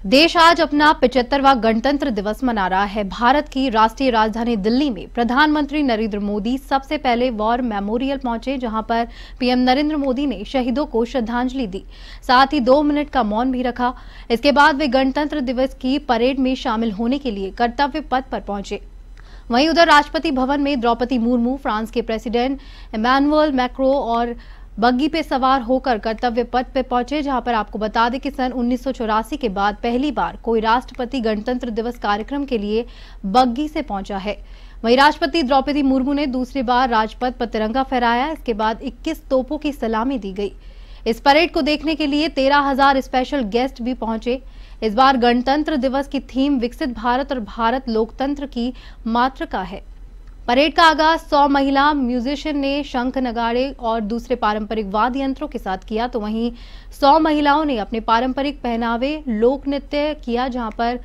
देश आज अपना पिचहत्तरवा गणतंत्र दिवस मना रहा है। भारत की राष्ट्रीय राजधानी दिल्ली में प्रधानमंत्री नरेंद्र मोदी सबसे पहले वॉर मेमोरियल पहुँचे, जहाँ पर पीएम नरेंद्र मोदी ने शहीदों को श्रद्धांजलि दी। साथ ही दो मिनट का मौन भी रखा। इसके बाद वे गणतंत्र दिवस की परेड में शामिल होने के लिए कर्तव्य पथ पर पहुँचे। वहीं उधर राष्ट्रपति भवन में द्रौपदी मुर्मू, फ्रांस के प्रेसिडेंट इमानुअल मैक्रो और बग्गी पे सवार होकर कर्तव्य पथ पे पहुँचे, जहाँ पर आपको बता दें कि सन उन्नीस के बाद पहली बार कोई राष्ट्रपति गणतंत्र दिवस कार्यक्रम के लिए बग्गी से पहुँचा है। वहीं राष्ट्रपति द्रौपदी मुर्मू ने दूसरी बार राजपथ पर तिरंगा फहराया। इसके बाद 21 तोपों की सलामी दी गई। इस परेड को देखने के लिए तेरह हज़ार स्पेशल गेस्ट भी पहुँचे। इस बार गणतंत्र दिवस की थीम विकसित भारत और भारत लोकतंत्र की मातृका है। परेड का आगाज़, सौ महिला म्यूजिशियन ने शंख नगाड़े और दूसरे पारंपरिक वाद्य यंत्रों के साथ किया तो वहीं सौ महिलाओं ने अपने पारंपरिक पहनावे लोक नृत्य किया, जहाँ पर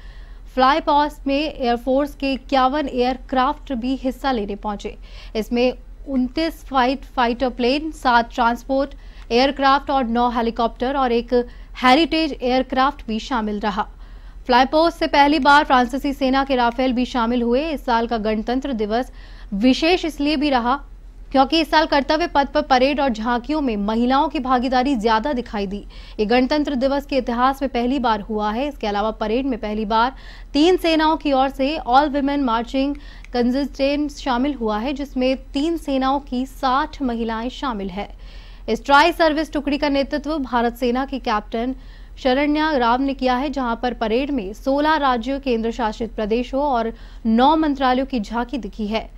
फ्लाई पास में एयरफोर्स के इक्यावन एयरक्राफ्ट भी हिस्सा लेने पहुँचे। इसमें उनतीस फाइट फाइटर प्लेन, सात ट्रांसपोर्ट, एयरक्राफ्ट और नौ हेलीकॉप्टर और एक हेरिटेज एयरक्राफ्ट भी शामिल रहा। फ्लाईपोस्ट से पहली बार फ्रांसीसी सेना के राफेल भी शामिल हुए। इस साल का गणतंत्र दिवस विशेष इसलिए भी रहा क्योंकि इस साल कर्तव्य पथ पर परेड और झांकियों में महिलाओं की भागीदारी ज़्यादा दिखाई दी। ये गणतंत्र दिवस के इतिहास में पहली बार हुआ है। इसके अलावा परेड में पहली बार तीन सेनाओं की ओर से ऑल वुमेन मार्चिंग कंजिस्टेंट शामिल हुआ है, जिसमें तीन सेनाओं की साठ महिलाएँ शामिल है। इस ट्राई सर्विस टुकड़ी का नेतृत्व भारत सेना की कैप्टन शरण्या राव ने किया है, जहाँ पर परेड में 16 राज्यों केंद्र शासित प्रदेशों और 9 मंत्रालयों की झांकी दिखी है।